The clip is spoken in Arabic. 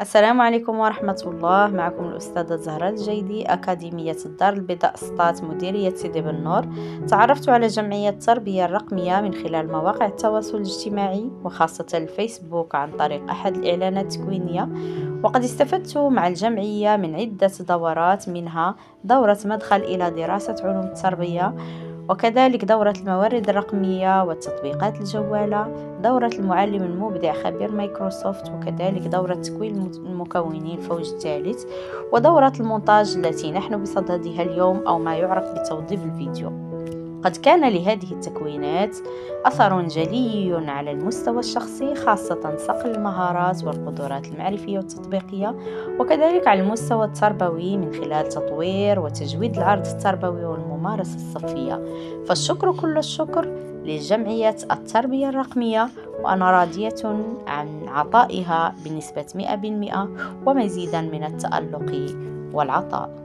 السلام عليكم ورحمة الله. معكم الأستاذة زهرة الجيدي أكاديمية الدار البيضاء سطات مديرية سيدي بن نور تعرفت على جمعية التربية الرقمية من خلال مواقع التواصل الاجتماعي وخاصة الفيسبوك عن طريق أحد الإعلانات التكوينية وقد استفدت مع الجمعية من عدة دورات منها دورة مدخل إلى دراسة علوم التربية. وكذلك دورة الموارد الرقمية والتطبيقات الجوالة دورة المعلم المبدع خبير مايكروسوفت وكذلك دورة تكوين المكونين فوج الثالث ودورة المونتاج التي نحن بصددها اليوم أو ما يعرف بتوظيف الفيديو. قد كان لهذه التكوينات أثر جلي على المستوى الشخصي خاصة صقل المهارات والقدرات المعرفية والتطبيقية وكذلك على المستوى التربوي من خلال تطوير وتجويد العرض التربوي والممارسة الصفية. فالشكر كل الشكر لجمعية التربية الرقمية وأنا راضية عن عطائها بنسبة 100% ومزيدا من التألق والعطاء.